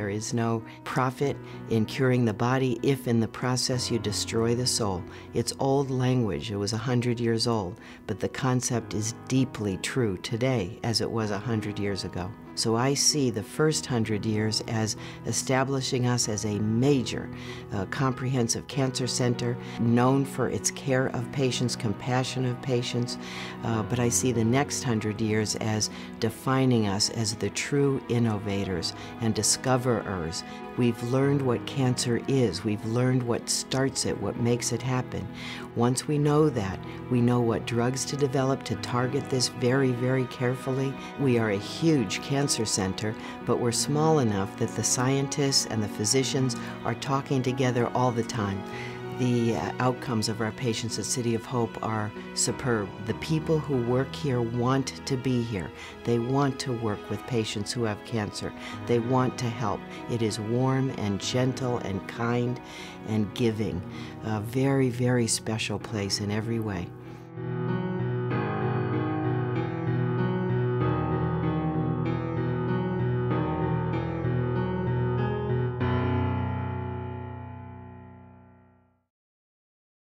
There is no profit in curing the body if in the process you destroy the soul. It's old language. It was a hundred years old, but the concept is deeply true today as it was a hundred years ago. So I see the first hundred years as establishing us as a major uh, comprehensive cancer center known for its care of patients, compassion of patients. Uh, but I see the next hundred years as defining us as the true innovators and discoverers. We've learned what cancer is. We've learned what starts it, what makes it happen. Once we know that, we know what drugs to develop to target this very, very carefully. We are a huge cancer center, but we're small enough that the scientists and the physicians are talking together all the time the uh, outcomes of our patients at City of Hope are superb. The people who work here want to be here. They want to work with patients who have cancer. They want to help. It is warm and gentle and kind and giving. A very, very special place in every way.